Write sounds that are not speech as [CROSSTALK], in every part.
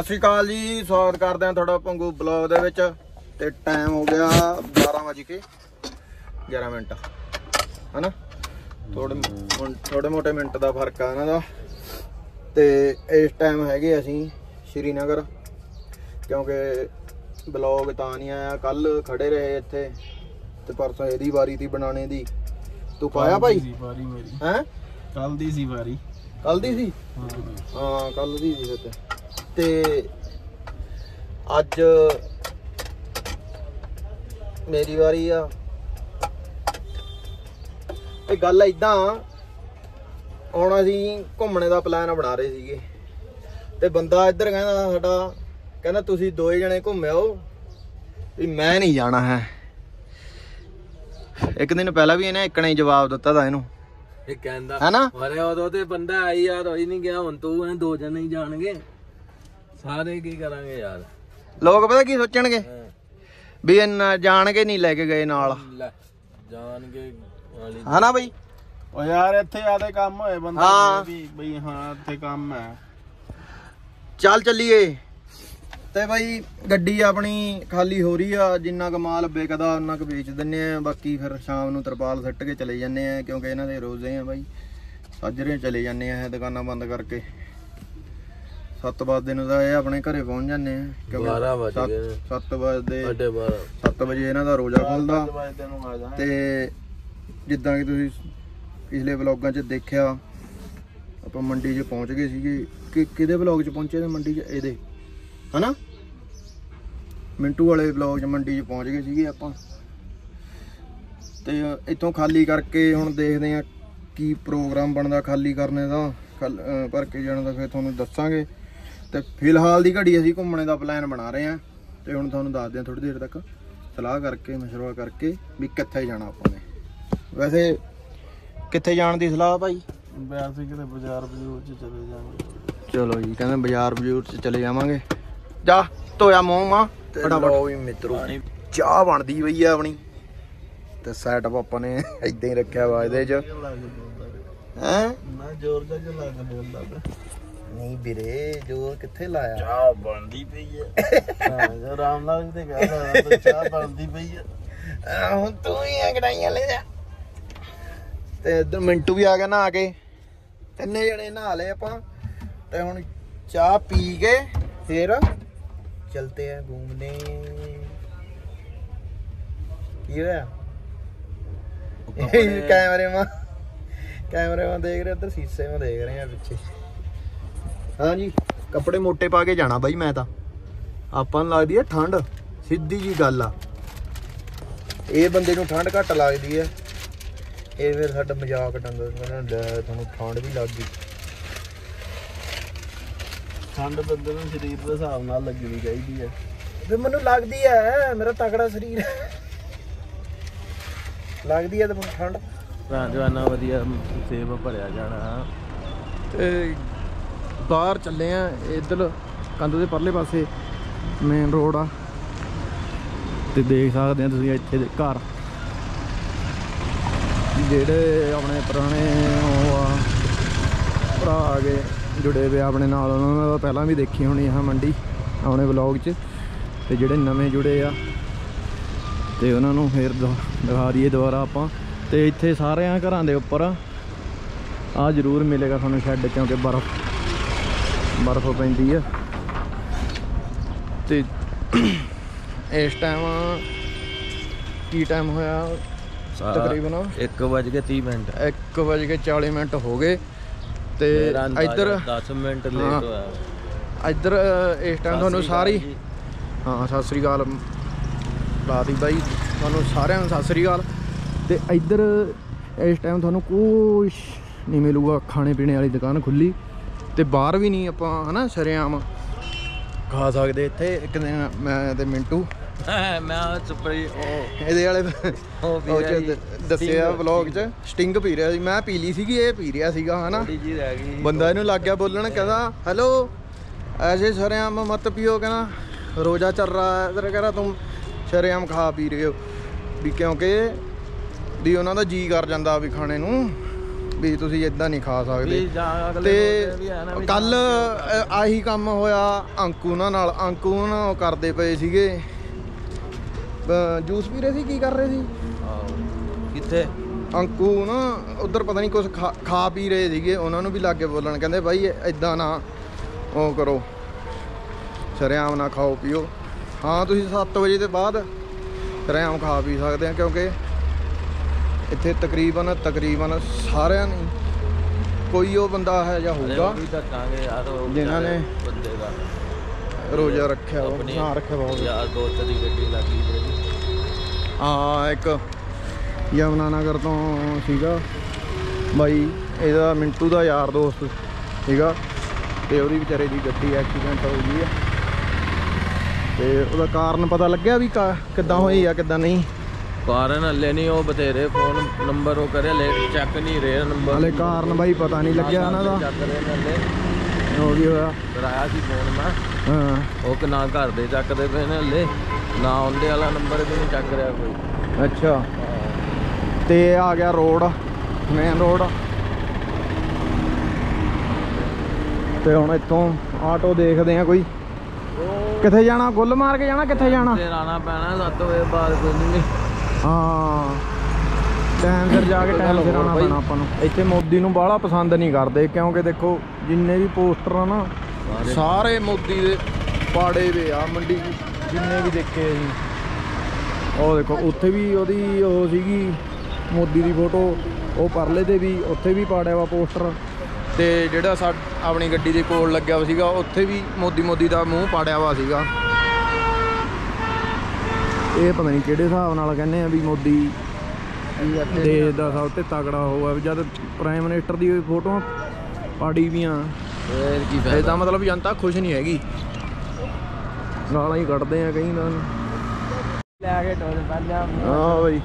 ਸਤਿ ਸ਼੍ਰੀ ਅਕਾਲ ਜੀ ਸਵਾਗਤ ਕਰਦੇ ਹਾਂ ਤੁਹਾਡਾ ਪੰਗੂ ਬਲੌਗ ਦੇ ਵਿੱਚ। ਤੇ ਟਾਈਮ ਹੋ ਗਿਆ 12 ਵਜੇ ਕੇ 11 ਮਿੰਟ। ਹਨਾ? ਥੋੜੇ ਥੋੜੇ ਮੋਟੇ ਮਿੰਟ ਦਾ ਫ਼ਰਕ ਆ ਇਹਨਾਂ ਦਾ। ਤੇ ਇਸ ਟਾਈਮ ਹੈਗੇ ਅਸੀਂ ਸ਼੍ਰੀਨਗਰ ਕਿਉਂਕਿ ਬਲੌਗ ਤਾਂ ਨਹੀਂ ਆਇਆ। ਕੱਲ ਖੜੇ ਰਹੇ ਇੱਥੇ ਤੇ ਪਰਸੋਂ ਇਹਦੀ ਵਾਰੀ ਤੀ ਬਣਾਉਣੇ ਦੀ। ਤੂੰ ਪਾਇਆ ਭਾਈ? ਵਾਰੀ ਮੇਰੀ। ਹੈ? ਕੱਲ ਦੀ ਸੀ ਵਾਰੀ। ਕੱਲ ਦੀ ਸੀ? ਹਾਂ। ਹਾਂ ਕੱਲ ਦੀ ਸੀ ਫਿਰ ਤੇ ਅੱਜ ਮੇਰੀ ਵਾਰੀ ਆ। ਇਹ ਗੱਲ ਇਦਾਂ ਹੁਣ ਅਸੀਂ ਘੁੰਮਣੇ ਦਾ ਪਲਾਨ ਬਣਾ ਰਹੇ ਸੀਗੇ। ਤੇ ਬੰਦਾ ਇੱਧਰ ਕਹਿੰਦਾ ਸਾਡਾ ਕਹਿੰਦਾ ਤੁਸੀਂ ਦੋਏ ਜਣੇ ਘੁੰਮਿਓ ਵੀ ਮੈਂ ਨਹੀਂ ਜਾਣਾ ਹੈ। ਇੱਕ ਦਿਨ ਪਹਿਲਾਂ ਵੀ ਇਹਨੇ ਇੱਕ ਨੇ ਜਵਾਬ ਦਿੱਤਾ ਤਾਂ ਇਹਨੂੰ। ਇਹ ਕਹਿੰਦਾ ਹੈਨਾ? ਅਰੇ ਉਦੋਂ ਤੇ ਬੰਦਾ ਆਈ ਯਾਰ ਹੋਈ ਨਹੀਂ ਗਿਆ ਹੁਣ ਤੂੰ ਐ ਦੋ ਜਣੇ ਹੀ ਜਾਣਗੇ। ਸਾਰੇ ਕੀ ਕਰਾਂਗੇ ਯਾਰ? ਲੋਕ ਪਤਾ ਕੀ ਸੋਚਣਗੇ? ਵੀ ਇੰਨਾ ਜਾਣ ਕੇ ਨਹੀਂ ਲੈ ਕੇ ਗਏ ਨਾਲ। ਲੈ ਜਾਣਗੇ ਵਾਲੀ। ਹਨਾ ਬਈ? ਉਹ ਯਾਰ ਇੱਥੇ ਆਦੇ ਕੰਮ ਹੋਏ ਬੰਦਾ ਹਾਂ। ਵੀ ਬਈ ਹਾਂ ਇੱਥੇ ਕੰਮ ਹੈ। ਚੱਲ ਚੱਲੀਏ। ਤੇ ਬਈ ਗੱਡੀ ਆਪਣੀ ਖਾਲੀ ਹੋ ਰਹੀ ਆ ਜਿੰਨਾ ਕੁ ਮਾਲ ਵਿਕਦਾ ਉਹਨਾਂ ਕੁ ਵੇਚ ਦਿੰਨੇ ਆ। ਬਾਕੀ ਫਿਰ ਸ਼ਾਮ ਨੂੰ ਤਰਪਾਲ ਸੱਟ ਕੇ ਚਲੇ ਜਾਂਦੇ ਆ ਕਿਉਂਕਿ ਇਹਨਾਂ ਦੇ ਰੋਜ਼ੇ ਆ ਬਾਈ। ਸਾਜਰੇ ਚਲੇ ਜਾਂਦੇ ਆ ਇਹ ਦੁਕਾਨਾਂ ਬੰਦ ਕਰਕੇ। 7 ਵਜੇ ਨੂੰ ਤਾਂ ਇਹ ਆਪਣੇ ਘਰੇ ਪਹੁੰਚ ਜਾਂਦੇ ਆ ਬਾਰਾਂ ਵੱਜ ਗਏ ਨੇ। 7 ਵਜੇ ਅੱਡੇ 12 7 ਵਜੇ ਇਹਨਾਂ ਦਾ ਰੋਜ਼ਾ ਖੁੱਲਦਾ। ਤੇ ਜਿੱਦਾਂ ਕਿ ਤੁਸੀਂ ਪਿਛਲੇ ਵਲੌਗਾਂ 'ਚ ਦੇਖਿਆ ਆਪਾਂ ਮੰਡੀ 'ਚ ਪਹੁੰਚ ਗਏ ਸੀਗੇ। ਕਿ ਕਿਹਦੇ ਵਲੌਗ 'ਚ ਪਹੁੰਚੇ ਨੇ ਮੰਡੀ 'ਚ? ਇਹਦੇ। ਹਨਾ? ਮਿੰਟੂ ਵਾਲੇ ਵਲੌਗ 'ਚ ਮੰਡੀ 'ਚ ਪਹੁੰਚ ਗਏ ਸੀਗੇ ਆਪਾਂ। ਤੇ ਇੱਥੋਂ ਖਾਲੀ ਕਰਕੇ ਹੁਣ ਦੇਖਦੇ ਆ ਕੀ ਪ੍ਰੋਗਰਾਮ ਬਣਦਾ ਖਾਲੀ ਕਰਨੇ ਦਾ। ਭਰ ਕੇ ਜਾਣ ਦਾ ਫਿਰ ਤੁਹਾਨੂੰ ਦੱਸਾਂਗੇ। ਤੇ ਫਿਲਹਾਲ ਦੀ ਘੜੀ ਅਸੀਂ ਘੁੰਮਣੇ ਦਾ ਪਲਾਨ ਬਣਾ ਰਹੇ ਆ ਤੇ ਹੁਣ ਤੁਹਾਨੂੰ ਦੱਸਦੇ ਆ ਥੋੜੀ ਦੇਰ ਤੱਕ ਸਲਾਹ ਕਰਕੇ ਮਸ਼ਵਰਾ ਕਰਕੇ ਵੀ ਕਿੱਥੇ ਜਾਣਾ ਆਪਾਂ ਨੇ। ਵੈਸੇ ਕਿੱਥੇ ਜਾਣ ਦੀ ਸਲਾਹ ਭਾਈ? ਵੈਸੇ ਕਿਤੇ ਬਾਜ਼ਾਰ ਬਜ਼ੂਰ ਚ ਚਲੇ ਜਾਵਾਂਗੇ। ਚਲੋ ਜੀ ਕਹਿੰਦੇ ਬਾਜ਼ਾਰ ਬਜ਼ੂਰ ਚ ਚਲੇ ਜਾਵਾਂਗੇ। ਜਾ ਧੋਇਆ ਮੂੰਹ ਮਾ ਫਟਾਫਟ। ਵੀ ਮਿੱਤਰੋ ਚਾਹ ਬਣਦੀ ਪਈ ਆ ਆਪਣੀ। ਤੇ ਸੈਟਅਪ ਆਪਾਂ ਨੇ ਇਦਾਂ ਹੀ ਰੱਖਿਆ ਵਾ ਇਹਦੇ ਚ। ਹੈ? ਨਾ ਜ਼ੋਰ ਦਾ ਜਿਹਾ ਲੱਗ ਬੋਲਦਾ ਨਹੀਂ ਵੀਰੇ ਜੋਰ ਕਿੱਥੇ ਲਾਇਆ? ਚਾਹ ਬਣਦੀ ਪਈ ਹੈ ਹਾਂ ਜੇ ਰਾਮ ਨਾਲ ਤੇ ਕਹਦਾ ਚਾਹ ਬਣਦੀ ਪਈ ਹੈ ਆ, ਹੁਣ ਤੂੰ ਹੀ ਆ ਕਢਾਈਆਂ ਲੈ ਜਾ। ਤੇ ਇੱਧਰ ਮਿੰਟੂ ਵੀ ਆ ਗਿਆ ਨਹਾ ਕੇ। ਤਿੰਨੇ ਜਣੇ ਨਹਾ ਲਏ ਆਪਾਂ। ਤੇ ਹੁਣ ਚਾਹ ਪੀ ਕੇ ਫਿਰ ਚਲਤੇ ਆ ਘੁੰਮਨੇ ਕੀ ਹੋਇਆ? ਇਹ ਕੈਮਰੇ ਮਾ ਕੈਮਰੇ ਮਾ ਦੇਖ ਰਹੇ ਉੱਧਰ ਸੀਸੇ ਮਾ ਦੇਖ ਰਹੇ ਆ ਪਿੱਛੇ। ਹਾਂਜੀ ਕੱਪੜੇ ਮੋਟੇ ਪਾ ਕੇ ਜਾਣਾ ਬਾਈ ਮੈਂ ਤਾਂ। ਆਪਾਂ ਨੂੰ ਲੱਗਦੀ ਹੈ ਠੰਡ ਸਿੱਧੀ ਜੀ ਗੱਲ ਆ। ਇਹ ਬੰਦੇ ਨੂੰ ਠੰਡ ਘੱਟ ਲੱਗਦੀ ਹੈ ਇਹ ਫਿਰ ਸਾਡਾ ਮਜ਼ਾਕ ਡੰਗਰ ਕਹਿੰਦਾ ਲੈ ਤੁਹਾਨੂੰ ਠੰਡ ਵੀ ਲੱਗ ਗਈ। ਠੰਡ ਬੰਦੇ ਨੂੰ ਸਰੀਰ ਦੇ ਹਿਸਾਬ ਨਾਲ ਲੱਗਣੀ ਚਾਹੀਦੀ ਹੈ ਵੀ ਮੈਨੂੰ ਲੱਗਦੀ ਹੈ ਮੇਰਾ ਤਗੜਾ ਸਰੀਰ। ਲੱਗਦੀ ਹੈ ਤੇ ਮੈਨੂੰ ਠੰਡ। ਜਵਾਨਾ ਵਧੀਆ ਸੇਬ ਭਰਿਆ ਜਾਣਾ। ਤੇ ਬਾਹਰ ਚੱਲੇ ਆ, ਇਧਰ ਕੰਧ ਦੇ ਪਰਲੇ ਪਾਸੇ ਮੇਨ ਰੋਡ ਆ। ਤੇ ਦੇਖ ਸਕਦੇ ਆ ਤੁਸੀਂ ਇੱਥੇ ਦੇ ਘਰ। ਜਿਹੜੇ ਆਪਣੇ ਪੁਰਾਣੇ ਉਹ ਆ, ਭਰਾ ਆ ਗਏ, ਜੁੜੇ ਵੇ ਆਪਣੇ ਨਾਲ, ਉਹਨਾਂ ਦਾ ਪਹਿਲਾਂ ਵੀ ਦੇਖੀ ਹੋਣੀ ਆ ਮੰਡੀ, ਆਪਣੇ ਵਲੌਗ 'ਚ। ਤੇ ਜਿਹੜੇ ਨਵੇਂ ਜੁੜੇ ਆ, ਤੇ ਉਹਨਾਂ ਨੂੰ ਫੇਰ ਦ- ਦਿਖਾ ਦਈਏ ਦੁਬਾਰਾ ਆਪਾਂ। ਤੇ ਇੱਥੇ ਸਾਰਿਆਂ ਘਰਾਂ ਦੇ ਉੱਪਰ ਆ। ਜ਼ਰੂਰ ਮਿਲੇਗਾ ਤੁਹਾਨੂੰ ਸ਼ੈੱਡ, ਕਿਉਂਕਿ ਬਰਫ਼ ਬਰਫ਼ ਪੈਂਦੀ ਆ। ਤੇ ਇਸ ਟਾਈਮ ਕੀ ਟਾਈਮ ਹੋਇਆ? ਤਕਰੀਬਨ 1:30 ਮਿੰਟ। 1:40 ਮਿੰਟ ਹੋ ਗਏ। ਤੇ ਇੱਧਰ 10 ਮਿੰਟ। ਲੇਟ ਹੋਇਆ। ਇੱਧਰ ਇਸ ਟਾਈਮ ਤੁਹਾਨੂੰ ਸਾਰੀ ਹਾਂ ਸਤਿ ਸ੍ਰੀ ਅਕਾਲ। ਲਾਤੀ ਬਾਈ। ਤੁਹਾਨੂੰ ਸਾਰਿਆਂ ਨੂੰ ਸਤਿ ਸ੍ਰੀ ਅਕਾਲ। ਤੇ ਇੱਧਰ ਇਸ ਟਾਈਮ ਤੁਹਾਨੂੰ ਕੁਛ ਨਹੀਂ ਮਿਲੂਗਾ। ਖਾਣੇ ਪੀਣੇ ਵਾਲੀ ਦੁਕਾਨ ਖੁੱਲੀ ਤੇ ਬਾਹਰ ਵੀ ਨਹੀਂ ਆਪਾਂ ਹਨਾ ਸ਼ਰੇਆਮ। ਖਾ ਸਕਦੇ ਇੱਥੇ ਇੱਕ ਦਿਨ ਮੈਂ ਤੇ ਮਿੰਟੂ। [LAUGHS] ਮੈਂ ਸੁਪਰੀ ਉਹ ਇਹਦੇ ਵਾਲੇ ਉਹ ਚ ਦੱਸਿਆ ਵਲੌਗ 'ਚ ਸਟਿੰਗ। ਪੀ ਰਿਹਾ ਸੀ। ਮੈਂ ਪੀ ਲਈ ਸੀਗੀ ਇਹ ਪੀ ਰਿਹਾ ਸੀਗਾ ਹਨਾ। ਬੰਦਾ ਇਹਨੂੰ ਲੱਗ ਗਿਆ ਬੋਲਣ ਕਹਿੰਦਾ ਹੈਲੋ ਐਸੇ ਸ਼ਰੇਆਮ ਮਤ ਪੀਓ ਕਹਿੰਦਾ ਰੋਜ਼ਾ ਚੱਲ ਰਹਾ ਹੈ। ਤੇਰਾ ਕਹਿੰਦਾ ਤੁਮ ਸ਼ਰੇਆਮ ਖਾ ਪੀ ਰਹੇ ਹੋ। ਵੀ ਕਿਉਂਕਿ ਵੀ ਉਹਨਾਂ ਦਾ ਜੀ ਕਰ ਜਾਂਦਾ ਵੀ ਖਾਣੇ ਨੂੰ। ਵੀ ਤੁਸੀਂ ਇਦਾਂ ਨਹੀਂ ਖਾ ਸਕਦੇ। ਤੇ ਕੱਲ ਆਹੀ ਕੰਮ ਹੋਇਆ ਅੰਕੂ ਉਹਨਾਂ ਨਾਲ। ਅੰਕੂ ਉਹਨਾਂ ਉਹ ਕਰਦੇ ਪਏ ਸੀਗੇ। ਜੂਸ ਪੀ ਰਹੇ ਸੀ? ਕੀ ਕਰ ਰਹੇ ਸੀ। ਕਿੱਥੇ? ਅੰਕੂ ਨਾ ਉਧਰ ਪਤਾ ਨਹੀਂ ਕੁਝ ਖਾ ਪੀ ਰਹੇ ਸੀਗੇ। ਉਹਨਾਂ ਨੂੰ ਵੀ ਲਾਗੇ ਬੋਲਣ ਕਹਿੰਦੇ ਬਾਈ ਇਦਾਂ ਨਾ ਉਹ ਕਰੋ। ਸ਼ਰੇਆਮ ਨਾ ਖਾਓ ਪੀਓ। ਹਾਂ ਤੁਸੀਂ 7 ਵਜੇ ਦੇ ਬਾਅਦ ਸ਼ਰੇਆਮ ਖਾ ਪੀ ਸਕਦੇ ਆ ਕਿਉਂਕਿ ਇੱਥੇ ਤਕਰੀਬਨ ਤਕਰੀਬਨ ਸਾਰਿਆਂ ਨੇ ਕੋਈ ਉਹ ਬੰਦਾ ਹੈ ਜਾਂ ਹੋਊਗਾ ਯਾਰ ਉਹ ਜਿਨ੍ਹਾਂ ਨੇ ਵਿਚਾਰੇ ਬੰਦੇ ਦਾ। ਰੋਜ਼ਾ ਰੱਖਿਆ ਉਹ ਹਾਂ ਰੱਖਿਆ ਬਹੁਤ। ਯਾਰ ਦੋਸਤ ਦੀ ਗੱਡੀ ਲੱਗੀ ਜਿਹੜੀ ਹਾਂ ਇੱਕ ਯਮਨਾ ਨਗਰ ਤੋਂ ਸੀਗਾ। ਬਾਈ ਇਹਦਾ ਮਿੰਟੂ ਦਾ ਯਾਰ ਦੋਸਤ ਸੀਗਾ ਤੇ ਉਹਦੀ ਵਿਚਾਰੇ ਦੀ ਗੱਡੀ ਐਕਸੀਡੈਂਟ ਹੋ ਗਈ ਆ। ਤੇ ਉਹਦਾ ਕਾਰਨ ਪਤਾ ਲੱਗਿਆ ਵੀ ਕਿੱਦਾਂ ਹੋਈ ਆ ਕਿੱਦਾਂ ਨਹੀਂ? ਕਾਰਨ ਹਲੇ ਨਹੀਂ ਉਹ ਬਥੇਰੇ ਫੋਨ ਨੰਬਰ ਉਹ ਕਰੇ ਲੈ ਚੱਕ ਨਹੀਂ ਰਹੇ ਨੰਬਰ ਹਲੇ ਕਾਰਨ ਬਾਈ ਪਤਾ ਨਹੀਂ ਲੱਗਿਆ ਉਹਨਾਂ ਦਾ। ਚੱਕ ਰਹੇ ਨੇ ਹਲੇ। ਹੋ ਕੀ ਹੋਇਆ? ਕਰਾਇਆ ਸੀ ਫੋਨ ਮੈਂ। ਹਾਂ। ਉਹ ਕਿ ਨਾ ਘਰ ਦੇ ਚੱਕਦੇ ਪਏ ਨੇ ਹਲੇ ਨਾ ਉਹਦੇ ਵਾਲਾ ਨੰਬਰ ਵੀ ਨਹੀਂ ਚੱਕ ਰਿਹਾ ਕੋਈ। ਅੱਛਾ। ਤੇ ਆ ਗਿਆ ਰੋਡ ਮੇਨ ਰੋਡ ਤੇ ਹੁਣ ਇੱਥੋਂ ਆਟੋ ਦੇਖਦੇ ਆ ਕੋਈ। ਕਿੱਥੇ ਜਾਣਾ? ਗੁੱਲ ਮਾਰ ਕੇ ਜਾਣਾ? ਕਿੱਥੇ ਜਾਣਾ? ਤੇ ਰਾਣਾ ਪੈਣਾ 7 ਵਜੇ ਬਾਅਦ ਕੋਈ ਨਹੀਂ ਹਾਂ। ਟਾਈਮ ਸਿਰ ਜਾ ਕੇ ਟਾਈਮ ਸਿਰ ਆਉਣਾ ਪੈਣਾ ਆਪਾਂ ਨੂੰ। ਇੱਥੇ ਮੋਦੀ ਨੂੰ ਬਾਹਲਾ ਪਸੰਦ ਨਹੀਂ ਕਰਦੇ ਕਿਉਂਕਿ ਦੇਖੋ ਜਿੰਨੇ ਵੀ ਪੋਸਟਰ ਆ ਨਾ ਸਾਰੇ। ਮੋਦੀ ਦੇ ਪਾੜੇ ਵੇ ਆ ਮੰਡੀ ਜਿੰਨੇ ਵੀ ਦੇਖੇ ਅਸੀਂ ਉਹ ਦੇਖੋ ਉੱਥੇ ਵੀ ਉਹਦੀ ਉਹ ਸੀਗੀ ਮੋਦੀ ਦੀ ਫੋਟੋ ਉਹ ਪਰਲੇ ਤੇ ਵੀ ਉੱਥੇ ਵੀ ਪਾੜਿਆ ਵਾ ਪੋਸਟਰ। ਤੇ ਜਿਹੜਾ ਆਪਣੀ ਗੱਡੀ ਦੇ ਕੋਲ ਲੱਗਿਆ ਸੀਗਾ ਉੱਥੇ ਵੀ ਮੋਦੀ ਮੋਦੀ ਦਾ ਮੂੰਹ ਪਾੜਿਆ ਵਾ ਸੀਗਾ। ਇਹ ਪਤਾ ਨਹੀਂ ਕਿਹੜੇ ਹਿਸਾਬ ਨਾਲ ਕਹਿੰਦੇ ਆ ਵੀ ਮੋਦੀ ਦੇਸ਼ ਦਾ ਸਭ ਤੋਂ ਹੋਊਗਾ ਵੀ ਜਦ ਪ੍ਰਾਈਮ ਮਿਨਿਸਟਰ ਦੀ ਫੋਟੋਆਂ ਪਾੜੀ ਵੀਆਂ। ਫੇਰ ਕੀ ਫਾਇਦਾ? ਇਹਦਾ ਮਤਲਬ ਜਨਤਾ ਖੁਸ਼ ਨਹੀਂ ਹੈਗੀ। ਗਾਲਾਂ ਹੀ ਕੱਢਦੇ ਆ ਕਈ ਤਾਂ। ਲੈ ਕੇ ਟੋਲ ਪਹਿਲਾਂ। ਹਾਂ ਬਈ।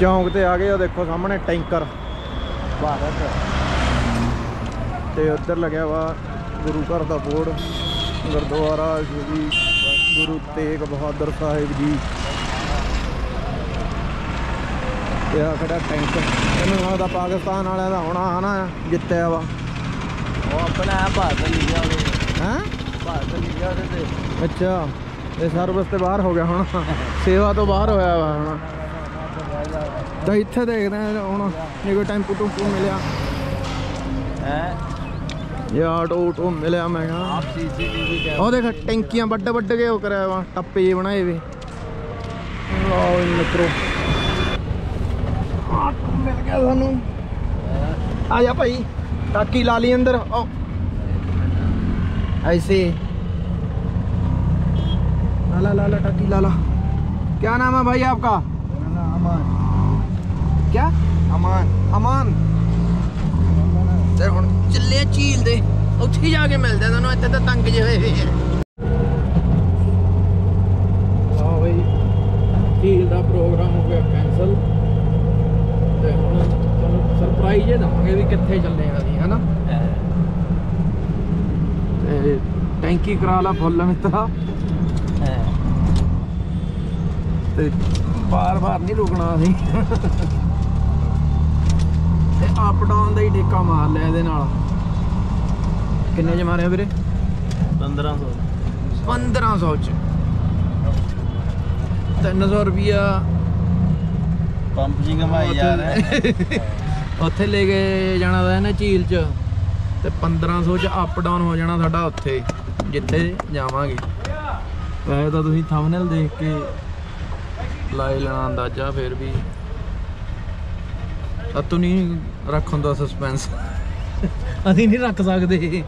ਚੌਂਕ ਤੇ ਆ ਗਏ ਆ ਦੇਖੋ ਸਾਹਮਣੇ ਟੈਂਕਰ। ਭਾਰਤ। ਤੇ ਉੱਧਰ ਲੱਗਿਆ ਵਾ ਗੁਰੂ ਘਰ ਦਾ ਬੋਰਡ ਗੁਰਦੁਆਰਾ ਸ਼੍ਰੀ ਗੁਰੂ ਤੇਗ ਬਹਾਦਰ ਸਾਹਿਬ ਜੀ। ਤੇ ਆ ਖੜਾ ਟੈਂਕ? ਇਹਨੂੰ ਲੱਗਦਾ ਪਾਕਿਸਤਾਨ ਵਾਲਿਆਂ ਦਾ ਹੋਣਾ ਹਨਾ ਜਿੱਤਿਆ ਵਾ। ਉਹ ਆਪਣਾ ਭਾਰਤ ਲਿਖਿਆ ਹੋਵੇ ਹੈ? ਭਾਰਤ ਲਿਖਿਆ ਉਹਦੇ ਤੇ। ਅੱਛਾ ਇਹ ਸਰਵਿਸ ਤੇ ਬਾਹਰ ਹੋ ਗਿਆ ਹੁਣ। ਸੇਵਾ ਤੋਂ ਬਾਹਰ ਹੋਇਆ ਵਾ ਹੁਣ। ਤਾਂ ਇੱਥੇ ਦੇਖਦੇ ਹੁਣ ਜੇ ਕੋਈ ਟੈਂਪੂ ਟੂਪੂ ਮਿਲਿਆ। ਹੈ? ਜਾਂ ਆਟੋ ਆਟੋ ਮਿਲਿਆ ਮੈਂ ਕਿਹਾ ਆਪ ਸੀਸੀਟੀਵੀ ਕੈਮ ਉਹ ਦੇਖ ਟੈਂਕੀਆਂ ਵੱਡ ਵੱਡ ਕੇ ਉਹ ਕਰਿਆ ਵਾ ਟੱਪੇ ਜਿਹੇ ਬਣਾਏ ਵੇ ਲਓ ਜੀ ਮਿੱਤਰੋ ਆਟੋ ਮਿਲ ਗਿਆ ਸਾਨੂੰ ਆ ਜਾ ਭਾਈ ਟਾਕੀ ਲਾ ਲਈ ਅੰਦਰ ਓ ऐसे ला ला ला ला टाकी ला ला क्या नाम है भाई आपका ਅਮਨ क्या अमान अमान ਤੇ ਹੁਣ ਚੱਲੇ ਆ ਝੀਲ ਦੇ। ਉੱਥੇ ਜਾ ਕੇ ਮਿਲਦੇ ਆ ਤੁਹਾਨੂੰ ਇੱਥੇ ਤਾਂ ਤੰਗ ਜਿਹੇ ਹੋਏ ਹੋਏ ਆ। ਹਾਂ ਬਈ ਝੀਲ ਦਾ ਪ੍ਰੋਗਰਾਮ ਹੋ ਗਿਆ ਕੈਨਸਲ ਤੇ ਹੁਣ ਤੁਹਾਨੂੰ ਸਰਪ੍ਰਾਈਜ਼ ਹੀ ਦਵਾਂਗੇ ਵੀ ਕਿੱਥੇ ਚੱਲੇ ਆ ਅਸੀਂ ਹਨਾ? ਤੇ ਟੈਂਕੀ ਕਰਾ ਲਾ ਫੁੱਲ ਮਿੱਤਰਾ। ਤੇ ਬਾਰ ਬਾਰ ਨਹੀਂ ਰੁਕਣਾ ਅਸੀਂ। ਅਪ ਡਾਊਨ ਦਾ ਹੀ ਠੇਕਾ ਮਾਰ ਲਿਆ ਇਹਦੇ ਨਾਲ। ਕਿੰਨੇ ਚ ਮਾਰਿਆ ਵੀਰੇ? 1500 1500 ਚ। 300 ਰੁਪਿਆ ਪੰਪ ਜੀ ਕਮਾਈ ਜਾ ਰਹੇ। ਉੱਥੇ ਲੈ ਕੇ ਜਾਣਾ ਦਾ ਨਾ ਝੀਲ ਚ। ਤੇ 1500 ਚ ਅਪ ਡਾਊਨ ਹੋ ਜਾਣਾ ਸਾਡਾ ਉੱਥੇ। ਜਿੱਥੇ ਜਾਵਾਂਗੇ। ਵੈਸੇ ਤਾਂ ਤੁਸੀਂ ਥੰਬਨੇਲ ਦੇਖ ਕੇ ਲਾਈ ਲੈਣਾ ਅੰਦਾਜ਼ਾ ਫਿਰ ਵੀ। ਅਤੂ ਰੱਖ ਹੁੰਦਾ ਸਸਪੈਂਸ ਅਸੀਂ ਨਹੀਂ ਰੱਖ ਸਕਦੇ।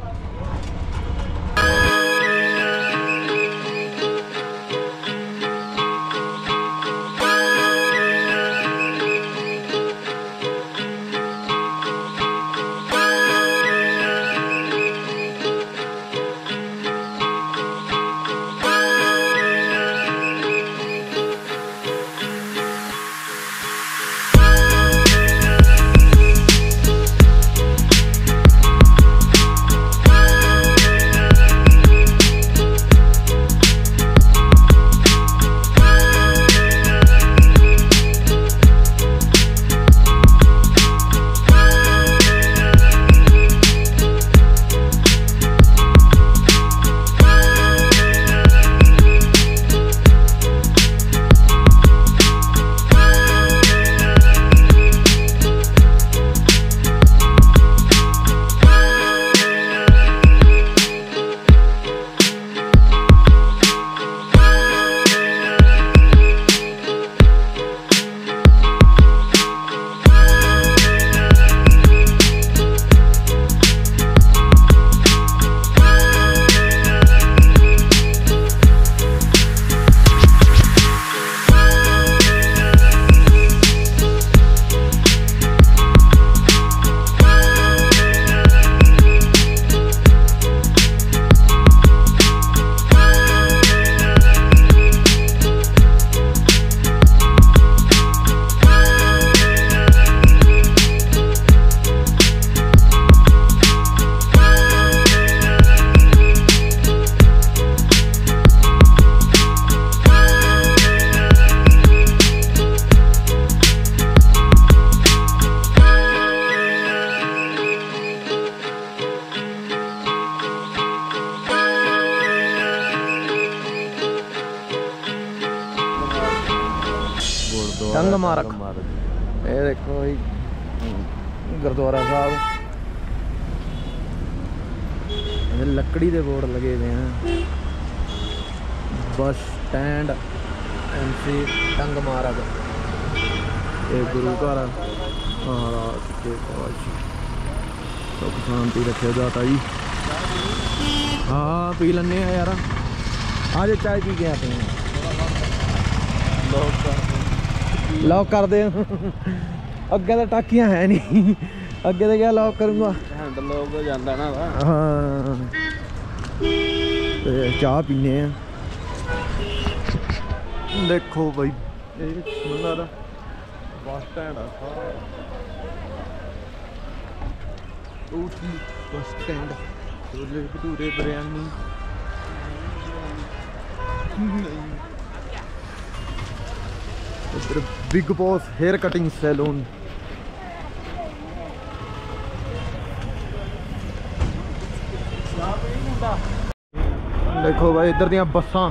ਮਾਰਕ। ਇਹ ਦੇਖੋ ਜੀ ਗੁਰਦੁਆਰਾ ਸਾਹਿਬ। ਇਹ ਲੱਕੜੀ ਦੇ ਬੋਰਡ ਲੱਗੇ ਹੋਏ ਆ। ਬੱਸ ਸਟੈਂਡ ਐਮਸੀ ਟੰਗ ਮਾਰਗ ਇਹ ਗੁਰੂ ਘਰ ਮਹਾਰਾਜ ਕੇ ਪਾਸ। ਸੁਖ ਸ਼ਾਂਤੀ ਰੱਖਿਆ ਜਾਤਾ ਜੀ। ਹਾਂ ਪੀ ਲੈਣੇ ਆ ਯਾਰ। ਜੇ ਚਾय ਪੀ ਕੇ ਆਤੇ हैं ਲੌਕ ਕਰ ਦੇ ਅੱਗੇ ਤਾਂ ਟਾਕੀਆਂ ਹੈ ਨਹੀਂ। ਅੱਗੇ ਤਾਂ ਕਿਆ ਲੌਕ ਕਰੂੰਗਾ। ਹੈਂਡਲ ਲੋਕ ਜਾਂਦਾ ਨਾ ਵਾ। ਹਾਂ। ਤੇ ਚਾਹ ਪੀਨੇ ਆ। ਦੇਖੋ ਬਈ ਇਹ ਮੰਨਾ ਦਾ ਬੱਸ ਸਟੈਂਡ ਆ ਸਾਰਾ। Ooty bus stand. ਛੋਲੇ ਭਟੂਰੇ ਬਿਰਿਆਨੀ। ਇੱਧਰ big boss hair cutting salon ਦੇਖੋ ਬਾਈ, ਇੱਧਰ ਦੀਆਂ ਬੱਸਾਂ।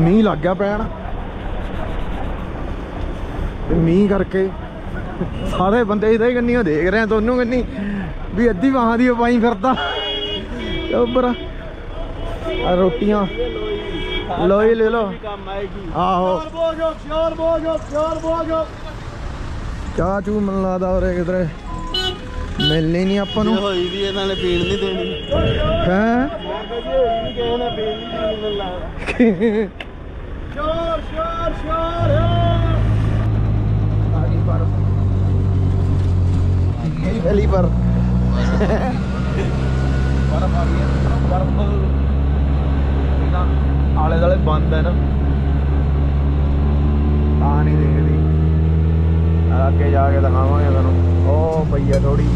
ਮੀਂਹ ਲੱਗ ਗਿਆ ਪੈਣ ਤੇ ਮੀਂਹ ਕਰਕੇ ਸਾਰੇ ਬੰਦੇ ਇਹਦੇ ਕੰਨੀਓ ਦੇਖ ਰਹੇ ਆ ਦੋਨੋਂ ਕੰਨੀ। ਵੀ ਅੱਧੀ ਬਾਹਾਂ ਦੀ ਪਾਈ ਫਿਰਦਾ। ਤੇ ਉੱਪਰ ਆ ਲੈ ਲੋ ਆਏਗੀ। ਆਹੋ। ਚਾਹ ਚੂ ਮਨ ਲਾਦਾ ਉਰੇ ਕਿਧਰੇ। ਮਿਲਣੀ ਨਹੀਂ ਆਪਾਂ ਨੂੰ। ਹੋਈ ਵੀ ਇਹਨਾਂ ਨੇ ਪੀਣ ਨਹੀਂ ਦੇਣੀ ਹੈ। ਸ਼ੋਰ ਸ਼ੋਰ ਸ਼ੋਰ ਪਹਿਲੀ ਪਰ। ਬਰਫ ਆ ਗਈ ਹੈ ਬਰਫ ਆਲੇ ਦਾਲੇ ਬੰਦ ਹੈ ਨਾ। ਤਾਂ ਨਹੀਂ ਦੇਖਦੀ। ਅੱਗੇ ਜਾ ਕੇ ਦਿਖਾਵਾਂਗੇ ਤੁਹਾਨੂੰ। ਉਹ ਪਈ ਆ ਥੋੜੀ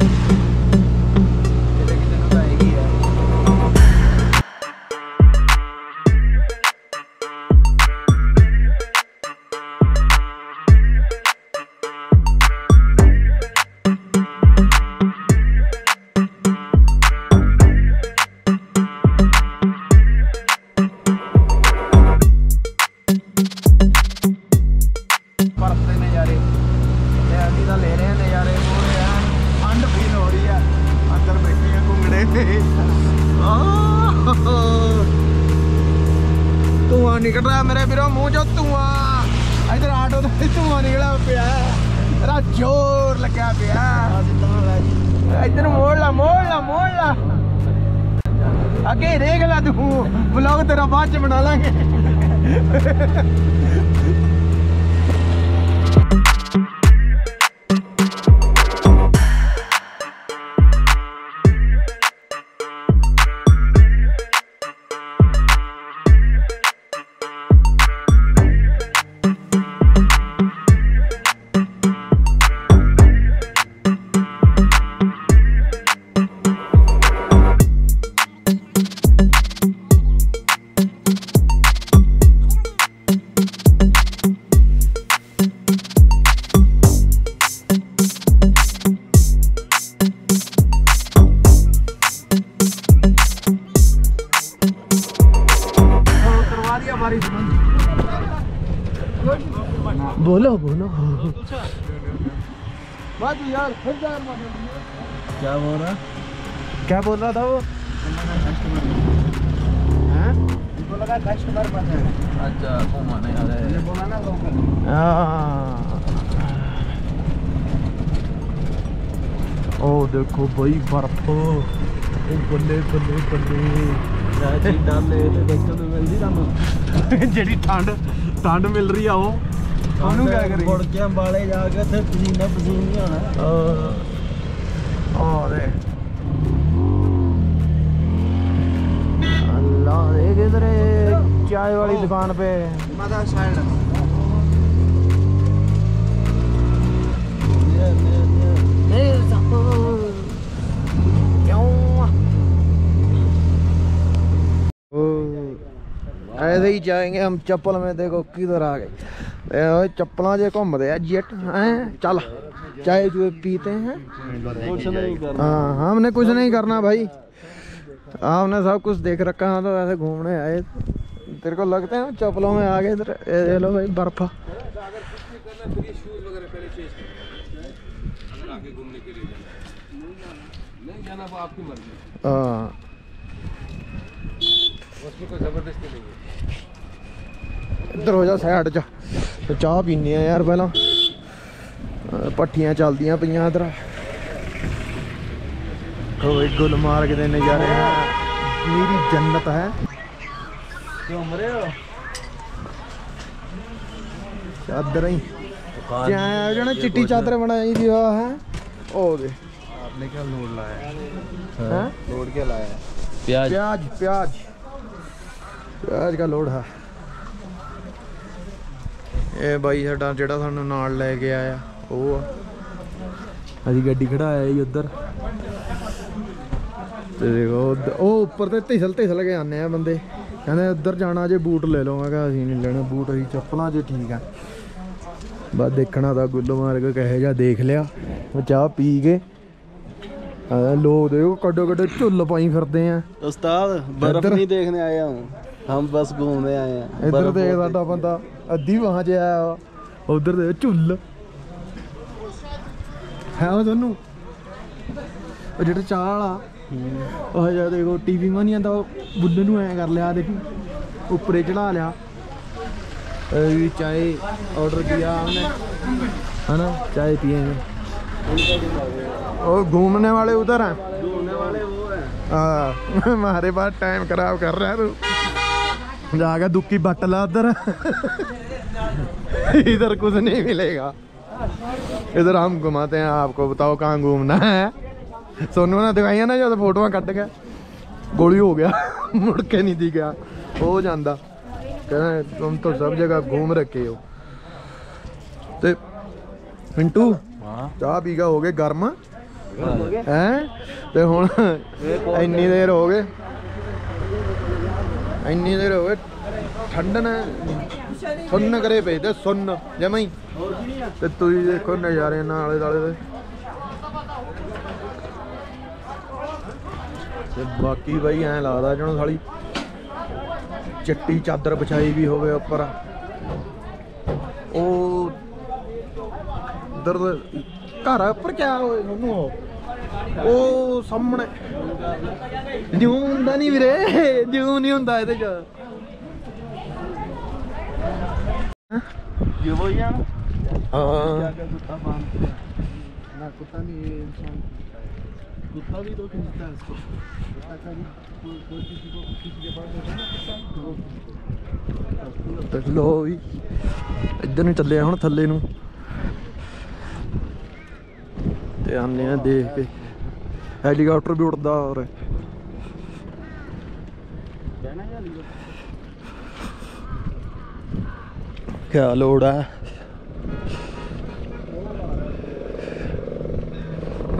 ਤੇਰਾ ਜ਼ੋਰ ਲੱਗਿਆ ਪਿਆ। ਇੱਧਰ ਮੋੜ ਲਾ ਮੋੜ ਲਾ ਮੋੜ ਲਾ। ਅੱਗੇ ਦੇਖ ਲੈ ਤੂੰ, ਵਲੌਗ ਤੇਰਾ ਬਾਅਦ ਚ ਬਣਾ ਲਾਂਗੇ। बोलो बोलो बात यार क्या बोल रहा क्या बोल रहा था वो हैं? अच्छा घुमाने आ रहे हैं हाँ। ਉਹ ਦੇਖੋ ਬਈ ਬਰਫ ਉਹ ਬੱਲੇ ਬੱਲੇ ਬੱਲੇ ਇਹ ਚੀਜ਼ ਡਾਲੇ ਤੇ ਦੇਖਣ ਨੂੰ ਮਿਲਦੀ ਤੁਹਾਨੂੰ ਜਿਹੜੀ [LAUGHS] ਠੰਡ ਠੰਡ ਮਿਲ ਰਹੀ ਆ ਉਹ। ਉਹਨੂੰ ਕੀ ਕਰੀ ਮੁੜ ਕੇ ਅੰਬਾਲੇ ਜਾ ਕੇ ਉੱਥੇ ਪਸੀਨਾ ਪਸੀਨਾ ਹੋਣਾ ਆ ਦੇ ਅੱਲਾ ਦੇ ਕਿਧਰ ਚਾय ਵਾਲੀ ਦੁਕਾਨ ਪੇ। ਮਾਦਾ ਸਾਈਡ ਨਹੀਂ ऐसे ही जाएँगे हम, चप्पल में देखो किधर आ गए। चप्पल जो ਜੇ ਘੁੰਮਦੇ ਆ ਜੱਟ ਹੈ ਚੱਲ ਚਾਹੇ ਜੂਏ हैं। कुछ नहीं करना हाँ हमने कुछ नहीं करना भाई। आपने सब कुछ देख रखा है तो ऐसे घूमने आए। तेरे को लगते हैं चप्पलों में आ गए इधर ये लो भाई, बर्फ़। हाँ। ज़बरदस्ती ਇੱਧਰ ਹੋ ਜਾ ਸਾਈਡ 'ਚ ਤੇ ਚਾਹ ਪੀਨੇ ਆ ਯਾਰ ਪਹਿਲਾਂ ਅਹ ਭੱਠੀਆਂ ਚੱਲਦੀਆਂ ਪਈਆਂ ਇਧਰ ਕੋਈ ਗੁਲਮਾਰਗ ਦੇ ਨਜ਼ਾਰੇ ਆ ਮੇਰੀ ਜੰਨਤ ਹੈ घूम रहे हो ਚਾਦਰ ਹੀ ਚਾਹ ਜਣਾ ਚਿੱਟੀ ਚਾਦਰ ਬਣਾਈ ਦੀ ਆ ਹੈ ਉਹ ਦੇ आपने क्या लोड लाया ਹੈ लोड क्या लाया प्याज प्याज प्याज प्याज का ਲੋਡ ਹੈ ਇਹ ਬਾਈ ਸਾਡਾ ਜਿਹੜਾ ਸਾਨੂੰ ਨਾਲ ਲੈ ਕੇ ਆਇਆ ਉਹ ਆ। ਅਸੀਂ ਗੱਡੀ ਖੜਾਇਆ ਜੀ ਉੱਧਰ। ਤੇ ਉਹ ਉੱਪਰ ਤੇ ਢਿਸਲ ਢਿਸਲ ਕੇ ਆਨੇ ਆ ਬੰਦੇ। ਕਹਿੰਦੇ ਉੱਧਰ ਜਾਣਾ ਜੇ ਬੂਟ ਲੈ ਲਓ। ਮੈਂ ਅਸੀਂ ਨਹੀਂ ਲੈਣੇ ਬੂਟ ਅਸੀਂ ਚੱਪਲਾਂ 'ਚ ਠੀਕ ਆ। ਬਸ ਦੇਖਣਾ ਤਾਂ ਗੁੱਲ ਮਾਰ ਕੇ ਕਹੇ ਜਾ ਦੇਖ ਲਿਆ। ਉਹ ਚਾਹ ਪੀ ਕੇ। ਲੋਕ ਦੇਖੋ ਕੱਡੋ ਕੱਡੋ ਝੁੱਲ ਪਾਈ ਫਿਰਦੇ ਆ। ਉਸਤਾਦ ਬਰਫ਼ ਨਹੀਂ ਦੇਖਣ ਆਇਆ ਹਾਂ। हम बस घूमने आए हैं इधर देख साडा बंदा ਅੱਧੀ ਵਾਂ ਚ ਆਇਆ ਉਧਰ ਦੇ ਝੁੱਲ। ਹੈ ਉਹ ਤੁਹਾਨੂੰ ਉਹ ਜਿਹੜਾ ਚਾਹ ਵਾਲਾ ਉਹ ਜਿਹੜਾ ਦੇਖੋ ਟੀਵੀ ਮਾ ਨਹੀਂ ਆਂਦਾ ਉਹ ਬੁੱਢੇ ਨੂੰ ਐ ਕਰ ਲਿਆ ਦੇਖੀ ਉੱਪਰੇ ਚੜਾ ਲਿਆ। ਇਹ ਚਾਹੇ ਆਰਡਰ ਕੀਤਾ ਉਹਨੇ ਹਨਾ ਚਾਹੇ ਪੀਏਗੇ और घूमने वाले उधर हैं घूमने वाले वो हैं हाँ हमारे पास टाइम खराब कर रहा है जाकर दुखी बट ला उधर इधर कुछ नहीं मिलेगा इधर हम घुमाते हैं आपको बताओ कहाँ घूमना है सोनू ने दिखाई ना जब फोटो कट गया गोली हो गया मुड़ के नहीं दी गया हो जाता कहना तुम तो सब जगह घूम रखे हो ते मिंटू हाँ ਚਾਹ ਪੀ ਕੇ ਹੋ ਗਏ ਗਰਮ ਹੈ ਤੇ ਹੁਣ ਇੰਨੀ ਦੇਰ ਹੋ ਗਏ ਇੰਨੀ ਦੇਰ ਹੋ ਗਏ ਠੰਡਨ ਸੁੰਨ ਕਰੇ ਪਏ ਤੇ ਸੁੰਨ, ਜਮਾਂ ਹੀ। ਤੇ ਤੁਸੀਂ ਦੇਖੋ ਨਜ਼ਾਰੇ ਨਾਲ ਦਾਲੇ ਦੇ। ਤੇ ਬਾਕੀ ਬਾਈ ਐਂ ਲੱਗਦਾ ਜਿਹਨੂੰ ਸਾਲੀ, ਚਿੱਟੀ ਚਾਦਰ ਵਿਛਾਈ ਵੀ ਹੋਵੇ ਉੱਪਰ। ਉਹ ਉਧਰ ਘਰ ਉੱਪਰ ਕਿਆ ਹੋਏ ਉਹਨੂੰ ਉਹ? ਉਹ ਸਾਹਮਣੇ ਜਿਉਂ ਹੁੰਦਾ ਨਹੀਂ ਵੀਰੇ ਜਿਉਂ ਨਹੀਂ ਹੁੰਦਾ ਇਹਦੇ ਚ ये वही है ना ਹਾਂ कुत्ता बांधते हैं ना कुत्ता नहीं ये इंसान कुत्ता भी तो खींचता है इसको कुत्ता का भी कोई कोई किसी को किसी के पास होता है ना कुत्ता तो वो खींचता है। ਤੇ ਲੋ ਵੀ ਇੱਧਰ ਨੂੰ ਚੱਲੇ ਆ ਹੁਣ ਥੱਲੇ ਨੂੰ ਤੇ ਆਨੇ ਆ ਦੇਖ ਕੇ। ਹੈਲੀਕਾਪਟਰ ਵੀ ਉੱਡਦਾ ਔਰ ਕਿਆ ਲੋੜ ਆ?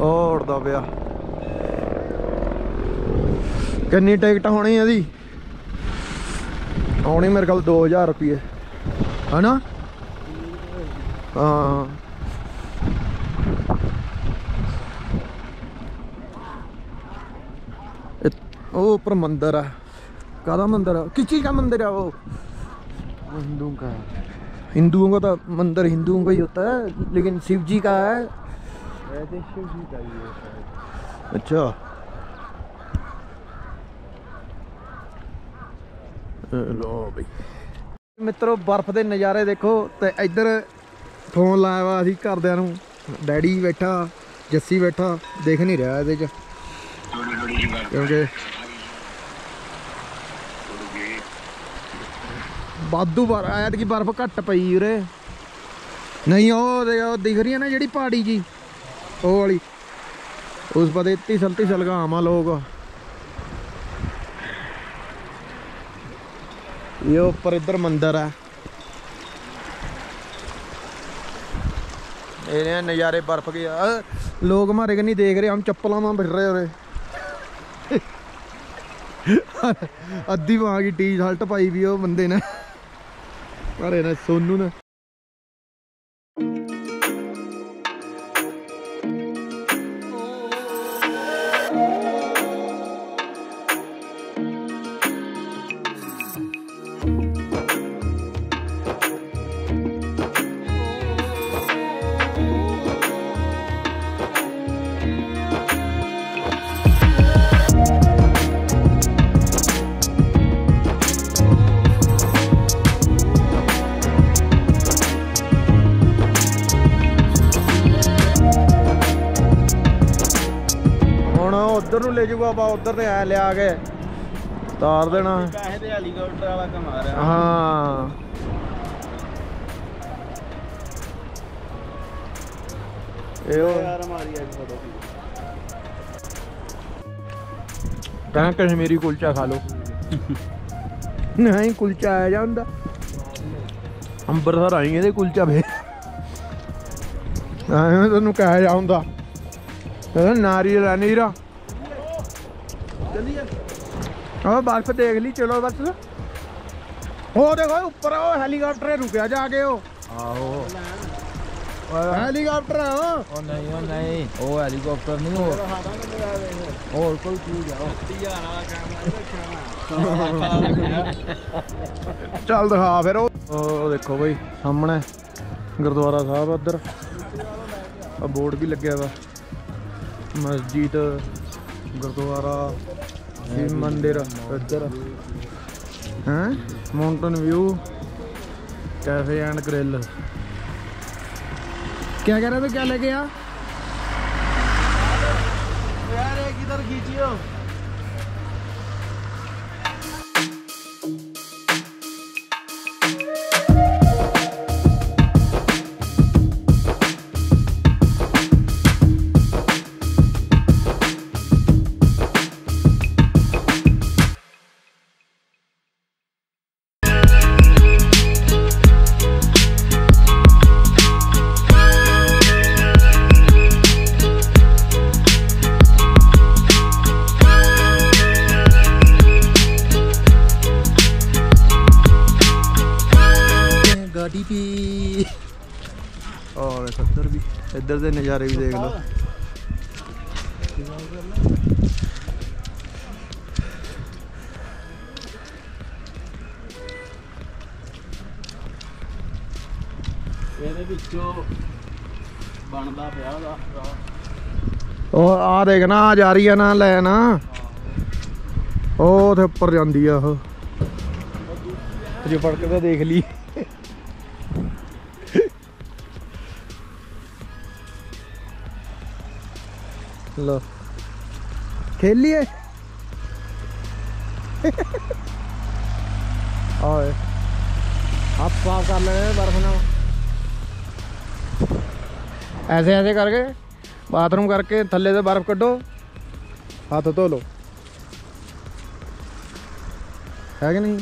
ਔੜਦਾ ਪਿਆ। ਕਿੰਨੀ ਟਿਕਟ ਹੋਣੀ ਇਹਦੀ? ਆਉਣੀ ਮੇਰੇ ਕੋਲ 2000 ਰੁਪਏ ਹੈਨਾ? ਹਾਂ। ਇਹ- ਉਹ ਉੱਪਰ ਮੰਦਿਰ ਆ ਕਾਹਦਾ ਮੰਦਿਰ ਆ ਕਿਸ ਚੀਜ਼ ਦਾ ਮੰਦਿਰ ਆ ਉਹ हिंदू का है हिंदुओं का तो मंदिर हिंदुओं का ही होता है लेकिन शिव जी का है वैसे शिव जी का ही है शायद अच्छा ਲੋ ਬਈ ਮਿੱਤਰੋ ਬਰਫ਼ ਦੇ ਨਜ਼ਾਰੇ ਦੇਖੋ ਤੇ ਇੱਧਰ ਫੋਨ ਲਾਇਆ ਵਾ ਅਸੀਂ ਘਰਦਿਆਂ ਨੂੰ ਡੈਡੀ ਬੈਠਾ ਜੱਸੀ ਬੈਠਾ ਦੇਖ ਨਹੀਂ ਰਿਹਾ ਇਹਦੇ ਚ ਕਿਉਂਕਿ ਵਾਧੂ ਬਰ ਆਇਆ ਕਿ ਬਰਫ਼ ਘੱਟ ਪਈ ਉਰੇ। ਨਹੀਂ, ਉਹ ਉਹ ਦਿਖ ਰਹੀ ਹੈ ਨਾ ਜਿਹੜੀ ਪਹਾੜੀ ਜੀ, ਉਹ ਵਾਲੀ। ਉਸ ਪਤੇ ਤਿਸਲ ਤਿਸਲ ਗਾਵਾਂ ਲੋਕ। ਇਹ ਉੱਪਰ ਇੱਧਰ ਮੰਦਿਰ ਹੈ ਇਹ ਨਜ਼ਾਰੇ ਬਰਫ਼ ਕੇ ਲੋਕ ਮਾਰੇ ਕਿ ਨਹੀਂ ਦੇਖ ਰਹੇ ਹਮ ਚੱਪਲਾਂ ਮਾਂ ਫਿਰ ਰਹੇ ਉਰੇ। ਅੱਧੀ ਬਾਂਹ ਦੀ ਟੀ ਸ਼ਰਟ ਪਾਈ ਵੀ ਉਹ ਬੰਦੇ ਨੇ। ਅਰੇ ਨਾ ਸੋਨੂ ਨੇ ਲੈ ਜਾਊਗਾ ਆਪਾਂ ਉਧਰ ਤੇ ਐ ਲਿਆ ਕੇ ਤਾਰ ਦੇਣਾ। ਪੈਸੇ ਤੇ ਹੈਲੀਕਾਪਟਰ ਵਾਲਾ ਕਮਾ ਰਿਹਾ। ਹਾਂ। ਇਹ ਉਹ ਯਾਰ ਮਾਰੀ ਅੱਜ ਫੋਟੋ ਕਹਾਂ ਕਸ਼ਮੀਰੀ ਕੁਲਚਾ ਖਾ ਲਓ। ਨਹੀਂ ਕੁਲਚਾ ਆ ਜਾਂਦਾ ਅੰਬਰਸਰ ਆਈ ਇਹਦੇ ਕੁਲਚਾ ਵੇ ਐਵੇਂ ਤੈਨੂੰ ਕਹਿ ਜਾਂਦਾ ਇਹ ਨਾਰੀਅਲ ਆ ਉਹ ਬਰਫ਼ ਦੇਖ ਲਈ ਚਲੋ ਬਸ। ਉਹ ਦੇਖੋ ਉੱਪਰ ਉਹ ਹੈਲੀਕਾਪਟਰ ਰੁਕਿਆ ਜਾ ਕੇ ਉਹ। ਆਹੋ। ਹੈਲੀਕਾਪਟਰ ਆ ਉਹ। ਉਹ ਨਹੀਂ ਉਹ ਨਹੀਂ ਉਹ ਹੈਲੀਕਾਪਟਰ ਨਹੀਂ ਹੋਰ ਹੋਰ ਕੋਈ ਚੀਜ਼ ਆ ਉਹ। ਚੱਲ ਦਿਖਾ ਫਿਰ ਉਹ। ਉਹ ਦੇਖੋ ਬਈ ਸਾਹਮਣੇ ਗੁਰਦੁਆਰਾ ਸਾਹਿਬ ਉੱਧਰ ਆ ਬੋਰਡ ਵੀ ਲੱਗਿਆ ਵਾ। ਮਸਜਿਦ गुरुद्वारा शिव मंदिर हैं mountain view cafe and grill क्या कह रहे थे क्या लेके यार इधर खींचियो ਨਜ਼ਾਰੇ ਵੀ ਦੇਖ ਲਓ। ਇਹਦੇ ਵਿੱਚੋਂ ਬਣਦਾ ਪਿਆ ਦਾ ਉਹ ਆ ਦੇਖ ਨਾ ਆ ਜਾ ਰਹੀ ਆ ਨਾ ਲੈ ਨਾ। ਉਹ ਤੇ ਉੱਪਰ ਜਾਂਦੀ ਆ ਉਹ। ਜੇ ਫੜ ਕੇ ਤਾਂ ਦੇਖ ਲਈ। ਲੋ ਖੇਲੀਏ ਆਏ ਹੱਥ ਸਾਫ਼ ਕਰ ਲੈਣੇ ਬਰਫ ਨਾਲ ਐਸੇ ਐਸੇ ਕਰਕੇ ਬਾਥਰੂਮ ਕਰਕੇ ਥੱਲੇ ਤੇ ਬਰਫ਼ ਕੱਢੋ ਹੱਥ ਧੋ ਲਓ ਹੈ ਕਿ ਨਹੀਂ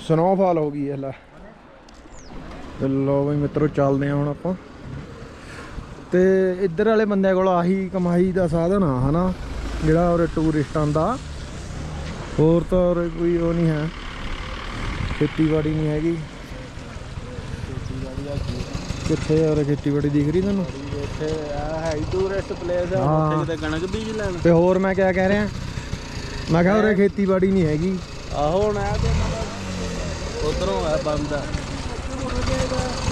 ਸਨੋਫਾਲ ਹੋ ਗਈ ਹੈ ਲੋ ਬਈ ਮਿੱਤਰੋ ਚੱਲਦੇ ਆ ਹੁਣ ਆਪਾਂ। ਤੇ ਇੱਧਰ ਵਾਲੇ ਬੰਦਿਆਂ ਕੋਲ ਆਹੀ ਕਮਾਈ ਦਾ ਸਾਧਨ ਆ, ਹਨਾ? ਜਿਹੜਾ ਉਰੇ ਟੂਰਿਸਟਾਂ ਦਾ। ਹੋਰ ਤਾਂ ਉਰੇ ਕੋਈ ਉਹ ਨਹੀਂ ਹੈ। ਖੇਤੀਬਾੜੀ ਨਹੀਂ ਹੈਗੀ। ਕਿੱਥੇ ਆ ਖੇਤੀਬਾੜੀ ਦਿਖ ਰਹੀ ਤੁਹਾਨੂੰ ਇੱਥੇ ਆ ਹੈ। ਟੂਰਿਸਟ ਪਲੇਸ ਆ ਉੱਥੇ ਕਿਤੇ ਕਣਕ ਬੀਜ ਲੈਣ ਤੇ ਹੋਰ ਮੈਂ ਕਿਆ ਕਹਿ ਰਿਹਾ? ਮੈਂ ਕਿਹਾ ਉਰੇ ਖੇਤੀਬਾੜੀ ਨਹੀਂ ਹੈਗੀ। ਆਹੋ, ਹੁਣ ਆ ਤੇ ਉਧਰੋਂ ਆ ਬੰਦ।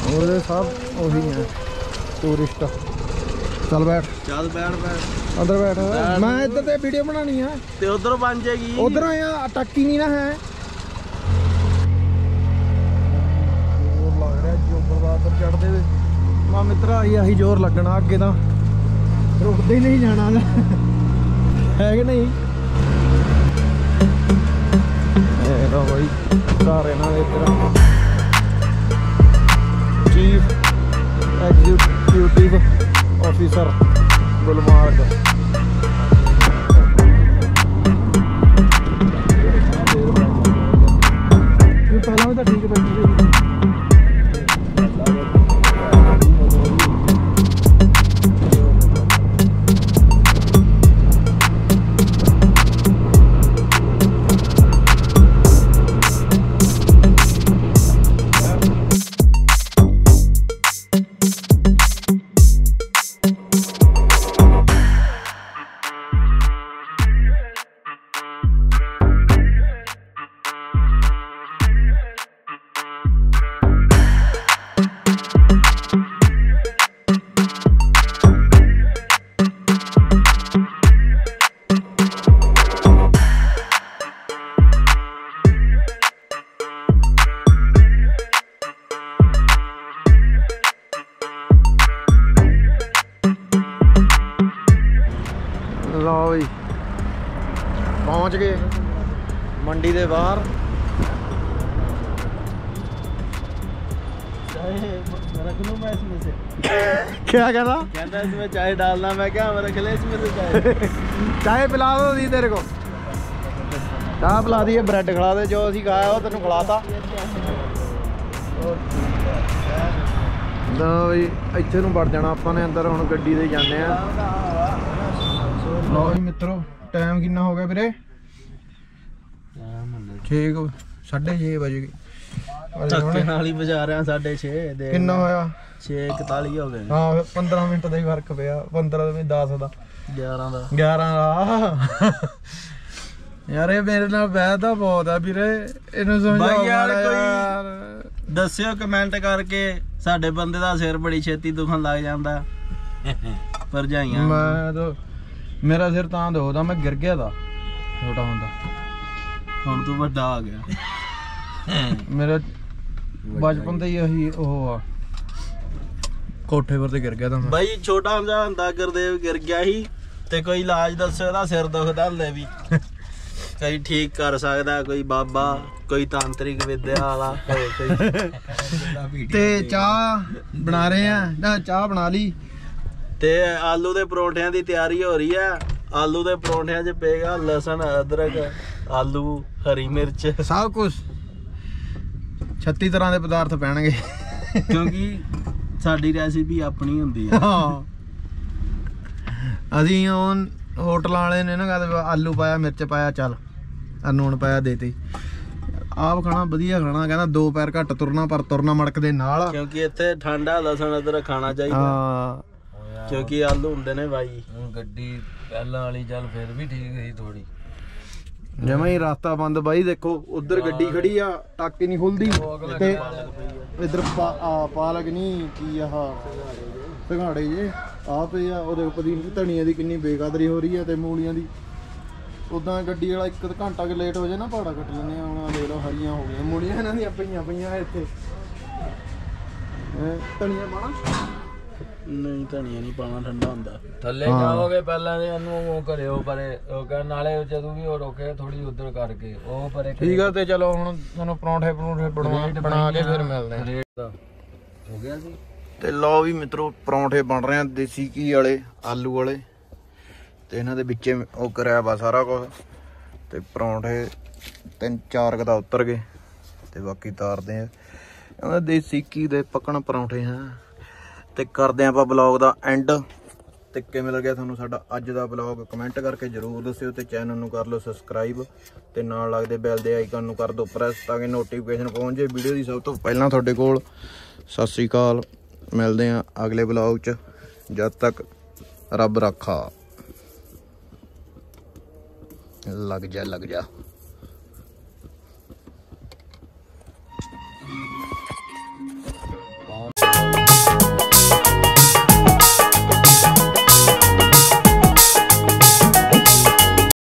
ਉਹਦੇ ਸਭ ਉਹੀ ਹੈ ਟੂਰਿਸਟ ਚੱਲ ਬੈਠ। ਚੱਲ ਬੈਠ ਬੈਠ। ਅੰਦਰ ਬੈਠ। ਮੈਂ ਇੱਧਰ ਤੇ ਵੀਡੀਓ ਬਣਾਉਣੀ ਆ। ਤੇ ਉਧਰੋਂ ਬਣ ਜਾਏਗੀ। ਉਧਰ ਆਇਆ ਟੱਕੀ ਨਹੀਂ ਨਾ ਹੈ। ਜ਼ੋਰ ਲੱਗ ਰਿਹਾ ਜੋਬਰ ਬਾਦਰ ਚੜਦੇ ਵੇ ਮਾ ਮਿੱਤਰਾ ਆਹੀ ਆਹੀ ਜ਼ੋਰ ਲੱਗਣਾ ਅੱਗੇ ਤਾਂ। ਰੁਕਦੇ ਹੀ ਨਹੀਂ ਜਾਣਾ। ਹੈ ਕਿ ਨਹੀਂ? ਇਹ ਬਾਈ ਘਰ ਇਹਨਾਂ ਦੇ chief executive officer Gulmarga. ਕੀ ਕਹਿੰਦਾ कहता है इसमें चाय डालना मैं क्या मैं रख ले इसमें से चाय ਚਾਹ ਪਿਲਾ ਦੋ ਦੀ ਤੇਰੇ ਕੋ ਚਾਹ ਪਿਲਾ ਦਈਏ ਬ੍ਰੈਡ ਖਿਲਾ ਦੇ ਜੋ ਅਸੀਂ ਖਾਇਆ ਉਹ ਤੈਨੂੰ ਖਿਲਾਤਾ ਲਓ ਵੀ ਇੱਥੇ ਨੂੰ ਵੜ ਜਾਣਾ ਆਪਾਂ ਨੇ ਅੰਦਰ ਹੁਣ ਗੱਡੀ ਦੇ ਜਾਂਦੇ ਆ ਲਓ ਜੀ ਮਿੱਤਰੋ ਟਾਈਮ ਕਿੰਨਾ ਹੋ ਗਿਆ ਵੀਰੇ 6 6:30 ਵਜੇ ਗਏ ਧੱਕੇ ਨਾਲ ਹੀ ਵਜਾ ਰਿਹਾ 6:30 ਦੇ ਕਿੰਨਾ ਹੋਇਆ 6:41 ਹੋ ਗਏ। ਹਾਂ 15 ਮਿੰਟ ਦਾ ਹੀ ਫ਼ਰਕ ਪਿਆ। 15 ਦੇ 10 ਦਾ। 11 ਦਾ। 11 ਦਾ ਯਾਰ ਇਹ ਮੇਰੇ ਨਾਲ ਬਹਿਦਾ ਬਹੁਤ ਆ ਵੀਰੇ। ਇਹਨੂੰ ਸਮਝਾਓ ਬਾਈ ਯਾਰ ਕੋਈ-। ਦੱਸਿਓ ਕਮੈਂਟ ਕਰਕੇ ਸਾਡੇ ਬੰਦੇ ਦਾ ਸਿਰ ਬੜੀ ਛੇਤੀ ਦੁਖਣ ਲੱਗ ਜਾਂਦਾ। ਭਰਜਾਈਆਂ ਮੈਂ ਤਾਂ ਮੇਰਾ ਸਿਰ ਤਾਂ ਦੁਖਦਾ ਮੈਂ ਗਿਰ ਗਿਆ ਦਾ ਛੋਟਾ ਹੁੰਦਾ। ਹੁਣ ਤੂੰ ਵੱਡਾ ਆ ਗਿਆ। ਮੇਰਾ ਬਚਪਨ ਤੋਂ ਹੀ ਉਹ ਆ। ਕੋਠੇ ਪਰ ਤੇ ਗਿਰ ਗਿਆ ਤਾਂ ਮੈਂ। ਬਾਈ ਛੋਟਾ ਹੁੰਦਾ ਹੁੰਦਾ ਗੁਰਦੇਵ ਗਿਰ ਗਿਆ ਸੀ ਤੇ ਕੋਈ ਇਲਾਜ ਦੱਸੋ ਇਹਦਾ ਸਿਰ ਦੁਖਦਾ ਹਲੇ ਵੀ। ਕੋਈ ਠੀਕ ਕਰ ਸਕਦਾ ਕੋਈ ਬਾਬਾ ਕੋਈ ਤਾਂਤਰਿਕ ਵਿਦਿਆ ਵਾਲਾ ਕੋਈ। ਤੇ ਚਾਹ ਬਣਾ ਰਹੇ ਆ ਨਾ ਚਾਹ ਬਣਾ ਲਈ। ਤੇ ਆਲੂ ਦੇ ਪਰੌਂਠਿਆਂ ਦੀ ਤਿਆਰੀ ਹੋ ਰਹੀ ਹੈ ਆਲੂ ਦੇ ਪਰੌਂਠਿਆਂ 'ਚ ਪਏਗਾ ਲਸਣ ਅਦਰਕ ਆਲੂ ਹਰੀ ਮਿਰਚ। ਸਭ ਕੁਝ 36 ਤਰ੍ਹਾਂ ਦੇ ਪਦਾਰਥ ਪੈਣਗੇ। ਕਿਉਂਕਿ ਸਾਡੀ ਰੈਸਿਪੀ ਆਪਣੀ ਹੁੰਦੀ ਹੈ ਹਾਂ। ਅਸੀਂ ਉਹ ਹੋਟਲਾਂ ਵਾਲੇ ਨੇ ਨਾ ਕਹਿੰਦੇ ਆਲੂ ਪਾਇਆ ਮਿਰਚ ਪਾਇਆ ਚੱਲ ਆ ਨੂਣ ਪਾਇਆ ਦੇਤੇ ਆਪ ਖਾਣਾ ਵਧੀਆ ਖਾਣਾ ਕਹਿੰਦਾ ਦੋ ਪੈਰ ਘੱਟ ਤੁਰਨਾ ਪਰ ਤੁਰਨਾ ਮੜਕ ਦੇ ਨਾਲ। ਕਿਉਂਕਿ ਇੱਥੇ ਠੰਡਾ ਲਸਣ ਅਦਰਕ ਖਾਣਾ ਚਾਹੀਦਾ। ਹਾਂ। ਕਿਉਂਕਿ ਆਲੂ ਹੁੰਦੇ ਨੇ ਬਾਈ। ਹੁਣ ਗੱਡੀ ਪਹਿਲਾਂ ਵਾਲੀ ਚੱਲ ਫਿਰ ਵੀ ਠੀਕ ਸੀ ਥੋੜੀ ਜਮਾ ਹੀ ਰਸਤਾ ਬੰਦ ਬਾਈ ਦੇਖੋ ਉਧਰ ਗੱਡੀ ਖੜੀ ਆ ਟਾਕੀ ਨਹੀਂ ਖੁੱਲਦੀ। ਤੇ ਇਧਰ ਪਾਲਕ ਨਹੀਂ ਕੀ ਆਹ? ਸਿਘਾੜੇ ਜੇ। ਆ ਪਏ ਆ ਉਹਦੇ ਉੱਪਰ ਦੀ ਧਨੀਆ ਦੀ ਕਿੰਨੀ ਬੇਕਦਰੀ ਹੋ ਰਹੀ ਆ ਤੇ ਮੂਲੀਆਂ ਦੀ। ਉਦਾਂ ਗੱਡੀ ਵਾਲਾ ਇੱਕ ਘੰਟਾ ਕਿ ਲੇਟ ਹੋ ਜਾਏ ਨਾ ਪਹਾੜਾ ਕੱਟ ਲੈਂਦੇ ਆ ਹੁਣ ਆਹ ਦੇਖ ਲਓ ਹਰੀਆਂ ਹੋ ਗਈਆਂ। ਮੂਲੀਆਂ ਇਹਨਾਂ ਦੀਆਂ ਪਈਆਂ ਪਈਆਂ ਇੱਥੇ। ਹੈਂ, ਧਨੀਆ ਪਾਣਾ ਨਹੀਂ ਧਨੀਆ ਨਹੀਂ ਪਾਣਾ ਠੰਡਾ ਹੁੰਦਾ। ਥੱਲੇ ਹਾਂ। ਜਾਓਗੇ ਪਹਿਲਾਂ ਦੇ ਇਹਨੂੰ ਉਹ ਕਰਿਓ ਪਰੇ ਉਹ ਕਹਿ ਨਾਲੇ ਜਦੋਂ ਵੀ ਉਹ ਰੋਕੇ ਥੋੜੀ ਉਧਰ ਕਰਕੇ ਉਹ ਪਰੇ ਠੀਕ ਆ ਤੇ ਚਲੋ ਹੁਣ ਤੁਹਾਨੂੰ ਪਰੌਂਠੇ ਪਰੌਂਠੇ ਬਣਾ ਬਣਾ ਕੇ ਫਿਰ ਮਿਲਦੇ ਆ ਰੇਟ ਦਾ। ਹੋ ਗਿਆ ਸੀ ਤੇ ਲਓ ਵੀ ਮਿੱਤਰੋ ਪਰੌਂਠੇ ਬਣ ਰਹੇ ਆ ਦੇਸੀ ਘੀ ਵਾਲੇ ਆਲੂ ਵਾਲੇ। ਤੇ ਇਹਨਾਂ ਦੇ ਵਿੱਚੇ ਉਹ ਕਰਿਆ ਵਾ ਸਾਰਾ ਕੁਝ ਤੇ ਪਰੌਂਠੇ ਤਿੰਨ ਚਾਰ ਕੁ ਦਾ ਉਤਰ ਗਏ। ਤੇ ਬਾਕੀ ਤਾਰਦੇ ਆ। ਇਹਨਾਂ ਦੇਸੀ ਘੀ ਦੇ ਪੱਕਣ ਪਰੌਂਠੇ ਆ। ਤੇ ਕਰਦੇ ਆ ਆਪਾਂ ਬਲੌਗ ਦਾ ਐਂਡ ਤੇ ਕਿਵੇਂ ਲੱਗਿਆ ਤੁਹਾਨੂੰ ਸਾਡਾ ਅੱਜ ਦਾ ਬਲੌਗ ਕਮੈਂਟ ਕਰਕੇ ਜਰੂਰ ਦੱਸਿਓ ਤੇ ਚੈਨਲ ਨੂੰ ਕਰ ਲਓ ਸਬਸਕ੍ਰਾਈਬ ਤੇ ਨਾਲ ਲੱਗਦੇ ਬੈਲ ਦੇ ਆਈਕਨ ਨੂੰ ਕਰ ਦਿਓ ਪ੍ਰੈਸ ਤਾਂ ਕਿ ਨੋਟੀਫਿਕੇਸ਼ਨ ਪਹੁੰਚ ਜਾਏ ਵੀਡੀਓ ਦੀ ਸਭ ਤੋਂ ਪਹਿਲਾਂ ਤੁਹਾਡੇ ਕੋਲ। ਸਤਿ ਸ੍ਰੀ ਅਕਾਲ। ਮਿਲਦੇ ਆ ਅਗਲੇ ਬਲੌਗ 'ਚ। ਜਦ ਤੱਕ ਰੱਬ ਰੱਖਾ। ਲੱਗ ਜਾ ਲੱਗ ਜਾ।